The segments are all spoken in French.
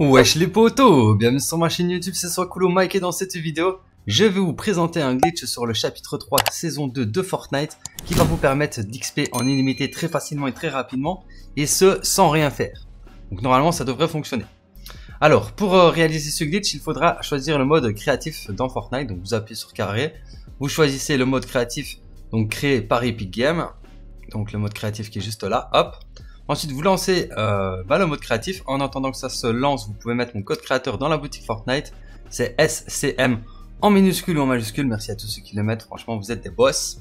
Wesh les potos, bienvenue sur ma chaîne YouTube, c'est Coolo Mike et dans cette vidéo, je vais vous présenter un glitch sur le chapitre 3 saison 2 de Fortnite qui va vous permettre d'XP en illimité très facilement et très rapidement et ce sans rien faire. Donc normalement ça devrait fonctionner. Alors pour euh, réaliser ce glitch, il faudra choisir le mode créatif dans Fortnite, donc vous appuyez sur carré, vous choisissez le mode créatif donc créé par Epic Games, donc le mode créatif qui est juste là, hop. Ensuite, vous lancez euh, bah, le mode créatif. En attendant que ça se lance, vous pouvez mettre mon code créateur dans la boutique Fortnite. C'est SCM en minuscule ou en majuscule. Merci à tous ceux qui le mettent. Franchement, vous êtes des boss.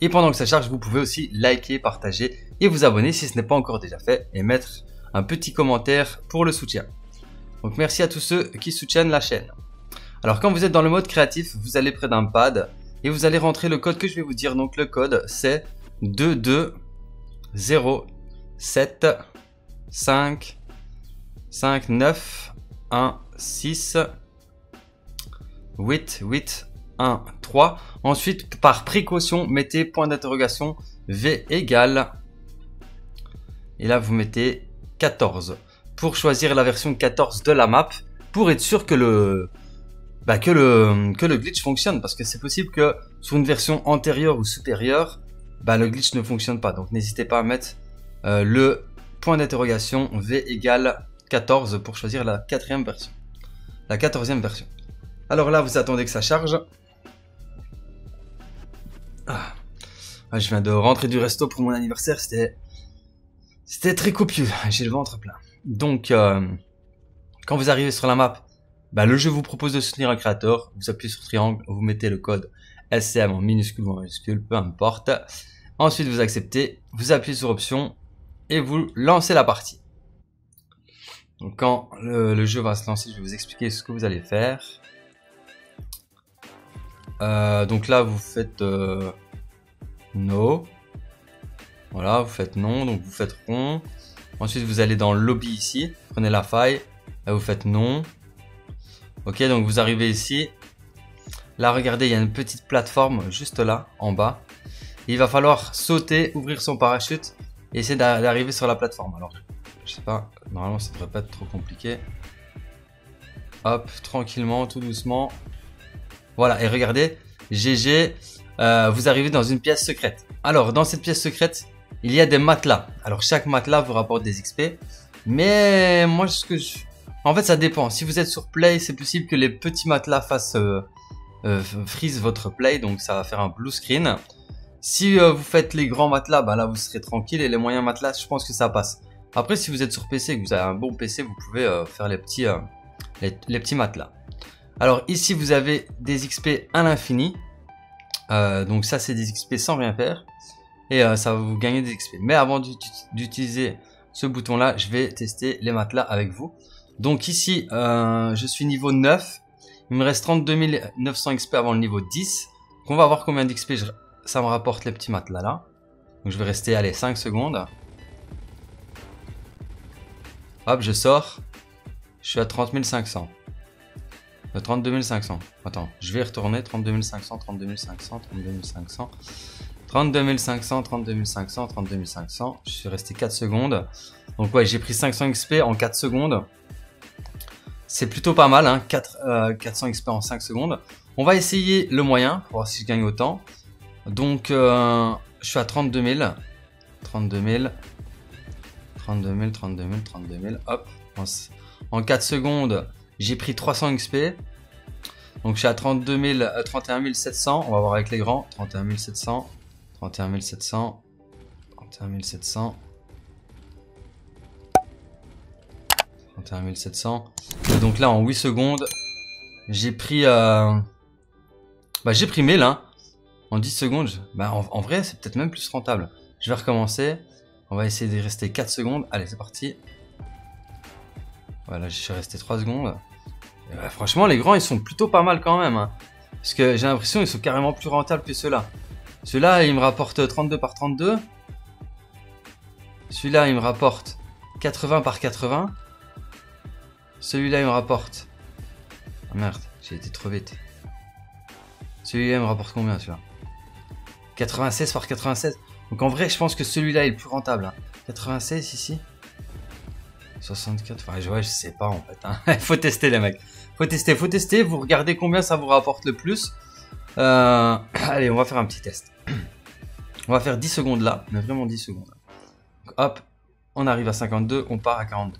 Et pendant que ça charge, vous pouvez aussi liker, partager et vous abonner si ce n'est pas encore déjà fait. Et mettre un petit commentaire pour le soutien. Donc merci à tous ceux qui soutiennent la chaîne. Alors quand vous êtes dans le mode créatif, vous allez près d'un pad et vous allez rentrer le code que je vais vous dire. Donc le code c'est 22 0 7, 5, 5, 9, 1, 6, 8, 8, 1, 3. Ensuite, par précaution, mettez point d'interrogation V égale. Et là, vous mettez 14 pour choisir la version 14 de la map pour être sûr que le, bah, que le, que le glitch fonctionne parce que c'est possible que sur une version antérieure ou supérieure, bah, le glitch ne fonctionne pas. Donc n'hésitez pas à mettre euh, le point d'interrogation V égale 14 pour choisir la quatrième version. La quatorzième version. Alors là, vous attendez que ça charge. Ah. je viens de rentrer du resto pour mon anniversaire, c'était très copieux, j'ai le ventre plein. Donc, euh, quand vous arrivez sur la map, bah, le jeu vous propose de soutenir un créateur, vous appuyez sur triangle, vous mettez le code SCM en minuscule ou en majuscule, peu importe. Ensuite, vous acceptez, vous appuyez sur option, vous lancez la partie. Quand le, jeu va se lancer, je vais vous expliquer ce que vous allez faire. Euh, donc là, vous faites euh, no. Voilà, vous faites non, donc vous faites rond. Ensuite, vous allez dans le lobby ici, prenez la faille, là vous faites non. Ok, donc vous arrivez ici. Là, regardez, il y a une petite plateforme juste là, en bas. Il va falloir sauter, ouvrir son parachute et essayer d'arriver sur la plateforme. Alors, je sais pas, normalement ça devrait pas être trop compliqué. Hop, tranquillement, tout doucement. Voilà, et regardez, GG, euh, vous arrivez dans une pièce secrète. Alors, dans cette pièce secrète, il y a des matelas. Alors, chaque matelas vous rapporte des XP. Mais moi, ce que je... En fait, ça dépend. Si vous êtes sur Play, c'est possible que les petits matelas fassent euh, euh, freeze votre Play. Donc, ça va faire un blue screen. Si euh, vous faites les grands matelas, bah là vous serez tranquille et les moyens matelas, je pense que ça passe. Après, si vous êtes sur PC et que vous avez un bon PC, vous pouvez euh, faire les petits, euh, les, petits matelas. Alors ici, vous avez des XP à l'infini. donc ça, c'est des XP sans rien faire. Et ça va vous gagner des XP. Mais avant d'utiliser ce bouton-là, je vais tester les matelas avec vous. Donc ici, je suis niveau 9. Il me reste 32 900 XP avant le niveau 10. Donc on va voir combien d'XP ça me rapporte les petits matelas là. Donc je vais rester, allez, 5 secondes. Hop, je sors. Je suis à 30 500. 32 500. Attends, je vais retourner. 32 500, 32 500, 32 500. 32 500, 32 500, 32 500. Je suis resté 4 secondes. Donc ouais, j'ai pris 500 XP en 4 secondes. C'est plutôt pas mal, hein, 4, 400 XP en 5 secondes. On va essayer le moyen pour voir si je gagne autant. Donc, euh, je suis à 32 000. 32 000. 32 000, 32 000, 32 000. Hop. En 4 secondes, j'ai pris 300 XP. Donc, je suis à 32 000, 31 700. On va voir avec les grands. 31 700. 31 700. 31 700. 31 700. Et donc là, en 8 secondes, j'ai pris... Euh... Bah, j'ai pris 1000, hein. En 10 secondes, bah en, vrai, c'est peut-être même plus rentable. Je vais recommencer. On va essayer de rester 4 secondes. Allez, c'est parti. Voilà, je suis resté 3 secondes. bah, franchement, les grands, ils sont plutôt pas mal quand même. Hein. Parce que j'ai l'impression qu'ils sont carrément plus rentables que ceux-là. Ceux-là, ils me rapportent 32 par 32. Celui-là, il me rapporte 80 par 80. Celui-là, il me rapporte... Oh merde, j'ai été trop vite. Celui-là, il me rapporte combien, celui-là? 96 par 96. Donc en vrai, je pense que celui-là est le plus rentable. 96 hein. ici 64, enfin, je sais pas en fait. Hein. faut tester les mecs. Faut tester, faut tester. Vous regardez combien ça vous rapporte le plus. Euh, allez, on va faire un petit test. On va faire 10 secondes là, mais vraiment 10 secondes. hop, on arrive à 52, on part à 42.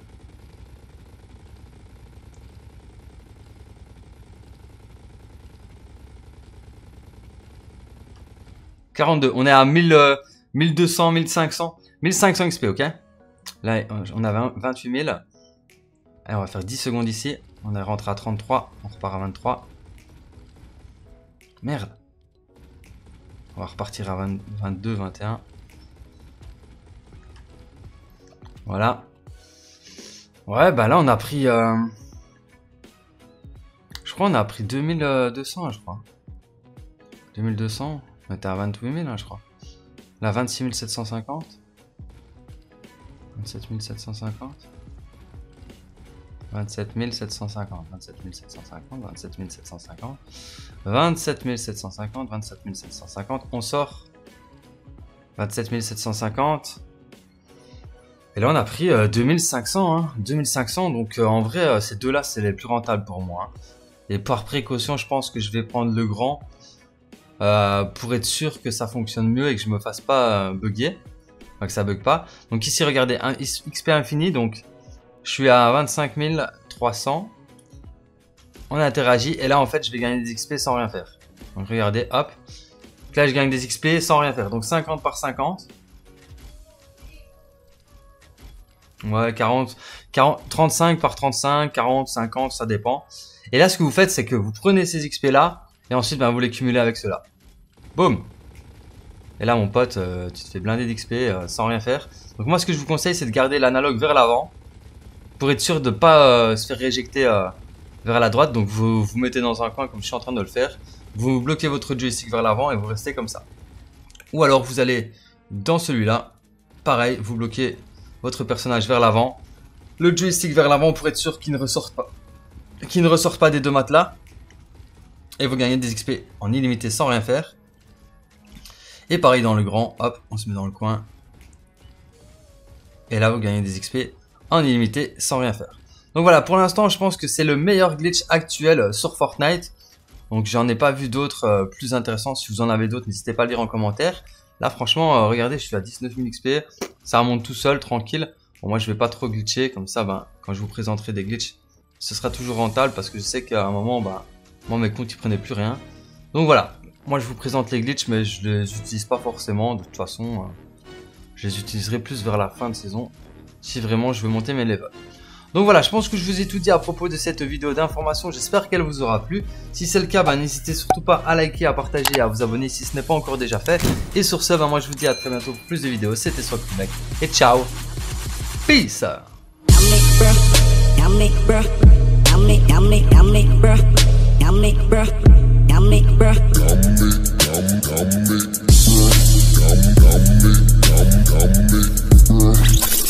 42. On est à 1000, 1200, 1500, 1500 XP, ok? Là, on a 28 000. Allez, on va faire 10 secondes ici. On est rentré à 33. On repart à 23. Merde. On va repartir à 22, 21. Voilà. Ouais, bah là, on a pris... Euh, je crois on a pris 2200, je crois. 2200 On était à 28 000, hein, je crois. Là, 26 750. 27 750 27 750, 27 750, 27 750, 27 750, 27 750, on sort 27 750. Et là on a pris 2500, euh, 2500, hein. donc euh, en vrai euh, ces deux-là c'est les plus rentables pour moi. Hein. Et par précaution je pense que je vais prendre le grand pour être sûr que ça fonctionne mieux et que je me fasse pas bugger que ça bug pas. Donc ici, regardez, un XP infini, donc je suis à 25 300. On interagit et là, en fait, je vais gagner des XP sans rien faire. Donc regardez, hop. là, je gagne des XP sans rien faire. Donc 50 par 50. Ouais, 40, 40, 35 par 35, 40, 50, ça dépend. Et là, ce que vous faites, c'est que vous prenez ces XP là et ensuite, ben, vous les cumulez avec cela. Boum et là, mon pote, euh, tu te fais blinder d'XP euh, sans rien faire. Donc moi, ce que je vous conseille, c'est de garder l'analogue vers l'avant. Pour être sûr de ne pas euh, se faire rééjecter vers la droite. Donc vous vous mettez dans un coin comme je suis en train de le faire. Vous bloquez votre joystick vers l'avant et vous restez comme ça. Ou alors vous allez dans celui-là. Pareil, vous bloquez votre personnage vers l'avant. Le joystick vers l'avant pour être sûr qu'il ne ressorte pas. Qu'il ne ressorte pas des deux matelas. Et vous gagnez des XP en illimité sans rien faire. Et pareil dans le grand, hop, on se met dans le coin. Et là, vous gagnez des XP en illimité sans rien faire. Donc voilà, pour l'instant, je pense que c'est le meilleur glitch actuel euh, sur Fortnite. Donc j'en ai pas vu d'autres euh, plus intéressants. Si vous en avez d'autres, n'hésitez pas à le lire en commentaire. Là, franchement, euh, regardez, je suis à 19 000 XP. Ça remonte tout seul, tranquille. Bon, moi, je vais pas trop glitcher. Comme ça, ben, quand je vous présenterai des glitches, ce sera toujours rentable parce que je sais qu'à un moment, bah, moi, mes comptes, ils prenaient plus rien. Donc voilà, moi, je vous présente les glitches, mais je les utilise pas forcément. De toute façon, euh, je les utiliserai plus vers la fin de saison, si vraiment je veux monter mes levels. Donc voilà, je pense que je vous ai tout dit à propos de cette vidéo d'information. J'espère qu'elle vous aura plu. Si c'est le cas, bah, n'hésitez surtout pas à liker, à partager et à vous abonner si ce n'est pas encore déjà fait. Et sur ce, bah, moi je vous dis à très bientôt pour plus de vidéos. C'était mec et ciao. Peace. me, bruh. Got me, got me, got me, got me, got me, me, got